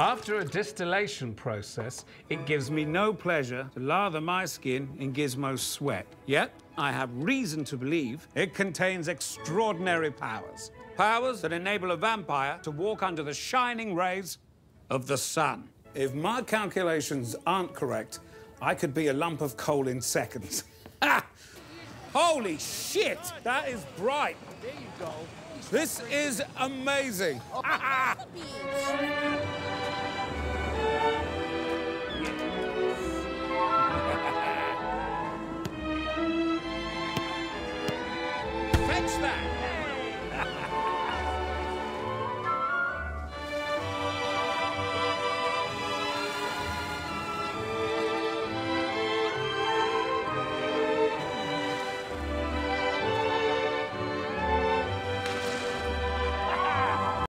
After a distillation process, it gives me no pleasure to lather my skin in Gizmo's sweat. Yet, I have reason to believe it contains extraordinary powers. Powers that enable a vampire to walk under the shining rays of the sun. If my calculations aren't correct, I could be a lump of coal in seconds. Ah! Holy shit! That is bright. There you go. This is amazing.